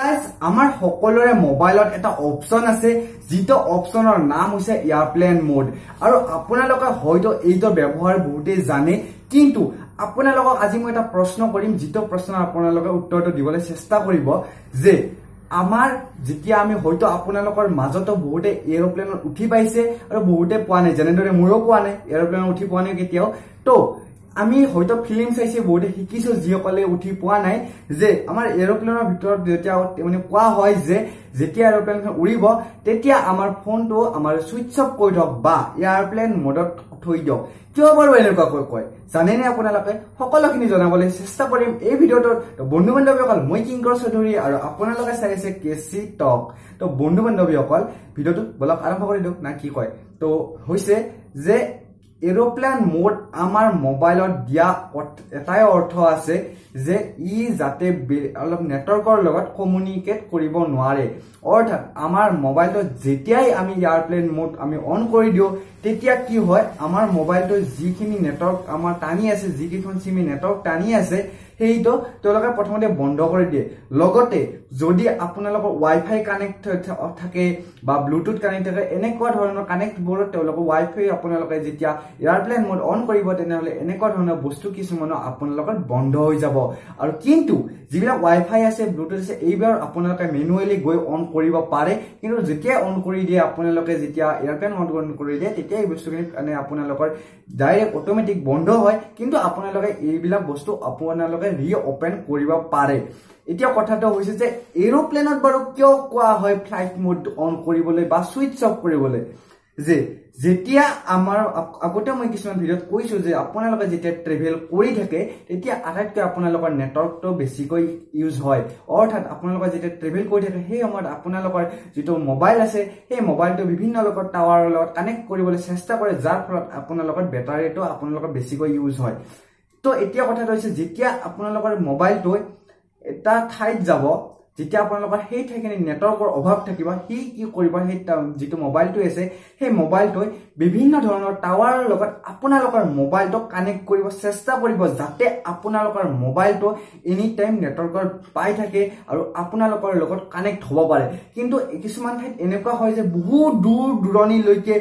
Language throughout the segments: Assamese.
আমাৰ সকলোৰে মোবাইলত এটা অপশ্যন আছে যিটো অপশ্যনৰ নাম হৈছে এয়াৰপ্লেন মোড আৰু আপোনালোকে হয়তো এইটো ব্যৱহাৰ বহুতেই জানে কিন্তু আপোনালোকক আজি মই এটা প্ৰশ্ন কৰিম যিটো প্ৰশ্নৰ আপোনালোকে উত্তৰটো দিবলৈ চেষ্টা কৰিব যে আমাৰ যেতিয়া আমি হয়তো আপোনালোকৰ মাজতো বহুতে এৰোপ্লেনত উঠি পাইছে আৰু বহুতে পোৱা নাই যেনেদৰে মোৰো পোৱা নাই এৰোপ্লেনত উঠি পোৱা নাই কেতিয়াও তো আমি হয়তো ফিল্ম চাইছে বহুতে শিকিছো যিসকলে উঠি পোৱা নাই যে আমাৰ এৰোপ্লেনৰ ভিতৰত যেতিয়া মানে কোৱা হয় যে যেতিয়া এৰোপ্লেনখন উৰিব তেতিয়া আমাৰ ফোনটো আমাৰ চুইচ অফ কৰি দিয়ক বা এয়াৰপ্লেন মডত থৈ দিয়ক। কিয় বাৰু এনেকুৱাকৈ কয়? জানেনে আপোনালোকে? সকলোখিনি জনাবলৈ চেষ্টা কৰিম এই ভিডিঅ'টোত। বন্ধু বান্ধৱীসকল মই কিংকৰ চৌধুৰী আৰু আপোনালোকে চাই আছে কে চি টক। তো বন্ধু বান্ধৱীসকল ভিডিঅ'টো বলক আৰম্ভ কৰি দিয়ক না কি কয়? তো হৈছে যে এৰোপ্লেন মোড আমাৰ মোবাইলত দিয়া এটাই অৰ্থ আছে যে ই যাতে অলপ নেটৱৰ্কৰ লগত কমিউনিকেট কৰিব নোৱাৰে। অৰ্থাৎ আমাৰ মোবাইলটোত যেতিয়াই আমি এয়াৰপ্লেন মোড আমি অন কৰি দিওঁ তেতিয়া কি হয় আমাৰ মোবাইলটোত যিখিনি নেটৱৰ্ক আমাৰ টানি আছে যিকেইখন চিমি নেটৱৰ্ক টানি আছে সেইটো তেওঁলোকে প্ৰথমতে বন্ধ কৰি দিয়ে। লগতে যদি আপোনালোকৰ ৱাই ফাই কানেক্ট থাকে বা ব্লুটুথ কানেক্ট থাকে এনেকুৱা ধৰণৰ কানেক্টবোৰত তেওঁলোকৰ ৱাই ফাই আপোনালোকে যেতিয়া এয়াৰপ্লেন মোড অন কৰিব তেনেহ'লে এনেকুৱা ধৰণৰ বস্তু কিছুমানো আপোনালোকৰ বন্ধ হৈ যাব। আৰু কিন্তু যিবিলাক ৱাই ফাই আছে ব্লুটুথ আছে এইবাৰ আপোনালোকে মেনুৱেলি গৈ অন কৰিব পাৰে। কিন্তু যেতিয়া অন কৰি দিয়ে আপোনালোকে যেতিয়া এয়াৰপ্লেন মোড অন কৰি দিয়ে তেতিয়া এই বস্তুখিনি মানে আপোনালোকৰ ডাইৰেক্ট অট'মেটিক বন্ধ হয়। কিন্তু আপোনালোকে এইবিলাক বস্তু আপোনালোকে ৰি অপেন কৰিব পাৰে। এতিয়া কথাটো হৈছে যে এৰোপ্লেনত বাৰু কিয় কোৱা হয় ফ্লাইট মোড অন কৰিবলৈ বা চুইচ অফ কৰিবলৈ? যে যেতিয়া আমাৰ আগতে মই কিছুমান ভিডিঅ'ত কৈছো যে আপোনালোকে যেতিয়া ট্ৰেভেল কৰি থাকে তেতিয়া আটাইতকৈ আপোনালোকৰ নেটৱৰ্কটো বেছিকৈ ইউজ হয়। অৰ্থাৎ আপোনালোকে যেতিয়া ট্ৰেভেল কৰি থাকে সেই সময়ত আপোনালোকৰ যিটো মোবাইল আছে সেই মোবাইলটো বিভিন্ন লগত টাৱাৰৰ লগত কানেক্ট কৰিবলৈ চেষ্টা কৰে যাৰ ফলত আপোনালোকৰ বেটাৰীটো আপোনালোকৰ বেছিকৈ ইউজ হয়। তো এতিয়া কথাটো হৈছে যেতিয়া আপোনালোকৰ মোবাইলটো এটা ঠাইত যাব যেতিয়া আপোনালোকৰ সেই ঠাইখিনি নেটৱৰ্কৰ অভাৱ থাকিব সি কি কৰিব সেই যিটো মোবাইলটো আছে সেই মোবাইলটোৱে বিভিন্ন ধৰণৰ টাৱাৰৰ লগত আপোনালোকৰ মোবাইলটোক কানেক্ট কৰিব চেষ্টা কৰিব যাতে আপোনালোকৰ মোবাইলটো এনি টাইম নেটৱৰ্কৰ পাই থাকে আৰু আপোনালোকৰ লগত কানেক্ট হ'ব পাৰে। কিন্তু কিছুমান ঠাইত এনেকুৱা হয় যে বহুত দূৰ দূৰণিলৈকে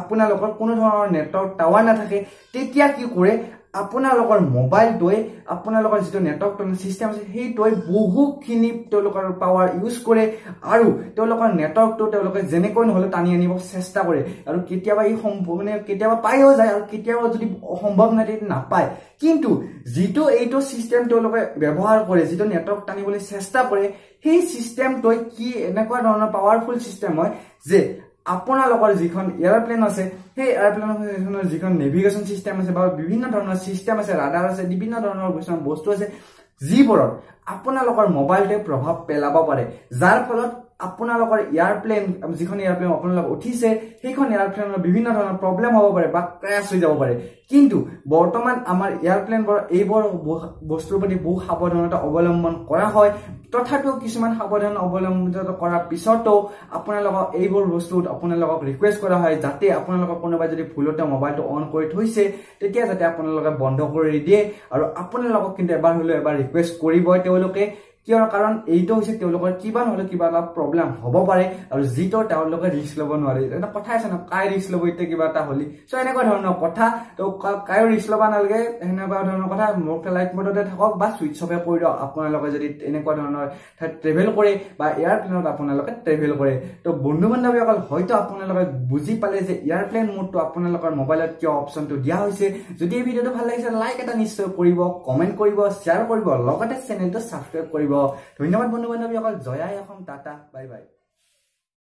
আপোনালোকৰ কোনো ধৰণৰ নেটৱৰ্ক টাৱাৰ নাথাকে তেতিয়া কি কৰে আপোনালোকৰ মোবাইলটোৱে আপোনালোকৰ যিটো নেটৱৰ্ক চিষ্টেম আছে সেইটোৱে বহুখিনি তেওঁলোকৰ পাৱাৰ ইউজ কৰে আৰু তেওঁলোকৰ নেটৱৰ্কটো তেওঁলোকে যেনেকৈ নহ'লে টানি আনিব চেষ্টা কৰে। আৰু কেতিয়াবা এই মানে কেতিয়াবা পায়ো যায় আৰু কেতিয়াবা যদি সম্ভৱ নাই তেতিয়া নাপায়। কিন্তু যিটো এইটো চিষ্টেম তেওঁলোকে ব্যৱহাৰ কৰে যিটো নেটৱৰ্ক টানিবলৈ চেষ্টা কৰে সেই চিষ্টেমটোৱে কি এনেকুৱা ধৰণৰ পাৱাৰফুল চিষ্টেম হয় যে আপোনালোকৰ যিখন এয়াৰপ্লেন আছে সেই এয়াৰপ্লেনৰ যিখন নেভিগেশ্যন চিষ্টেম আছে বা বিভিন্ন ধৰণৰ চিষ্টেম আছে ৰাডাৰ আছে বিভিন্ন ধৰণৰ কিছুমান বস্তু আছে যিবোৰত আপোনালোকৰ মোবাইলটোৱে প্ৰভাৱ পেলাব পাৰে। যাৰ ফলত আপোনালোকৰ এয়াৰপ্লেন যিখন এয়াৰপ্লেন আপোনালোক উঠিছে সেইখন এয়াৰপ্লেনৰ বিভিন্ন ধৰণৰ প্ৰব্লেম হ'ব পাৰে বা ক্ৰেছ হৈ যাব পাৰে। কিন্তু বৰ্তমান আমাৰ এয়াৰপ্লেনবোৰ এইবোৰ বস্তুৰ প্ৰতি বহু সাৱধানতা অৱলম্বন কৰা হয়। তথাপিও কিছুমান সাৱধান অৱলম্বন কৰাৰ পিছতো আপোনালোকক এইবোৰ বস্তুত আপোনালোকক ৰিকুৱেষ্ট কৰা হয় যাতে আপোনালোকক কোনোবাই যদি ভুলতে মোবাইলটো অন কৰি থৈছে তেতিয়া যাতে আপোনালোকে বন্ধ কৰি দিয়ে। আৰু আপোনালোকক কিন্তু এবাৰ হ'লেও এবাৰ ৰিকুৱেষ্ট কৰিবই তেওঁলোকে। কিয় কাৰণ এইটো হৈছে তেওঁলোকৰ কিবা নহ'লে কিবা এটা প্ৰব্লেম হ'ব পাৰে আৰু যিটো তেওঁলোকে ৰিস্ক ল'ব নোৱাৰে। এটা কথা আছে ন কাই ৰিস্ক ল'ব এতিয়া কিবা এটা হ'লে? চ' এনেকুৱা ধৰণৰ কথা। তো কায়ো ৰিস্ক ল'ব নালাগে। সেনেকুৱা ধৰণৰ কথা মোক লাইট মডতে থাকক বা চুইচ অফে কৰি দিয়ক। আপোনালোকে যদি এনেকুৱা ধৰণৰ ঠাইত ট্ৰেভেল কৰে বা এয়াৰপ্লেনত আপোনালোকে ট্ৰেভেল কৰে। তো বন্ধু বান্ধৱীসকল হয়তো আপোনালোকে বুজি পালে যে এয়াৰপ্লেন মোডটো আপোনালোকৰ মোবাইলত কিয় অপশ্যনটো দিয়া হৈছে। যদি এই ভিডিঅ'টো ভাল লাগিছে লাইক এটা নিশ্চয় কৰিব কমেণ্ট কৰিব শ্বেয়াৰ কৰিব। লগতে চেনেলটো ছাবস্ক্ৰাইব কৰিব। ধন্যবাদ বন্ধু বান্ধৱীসকল জয়াই অসম টাটা বাই বাই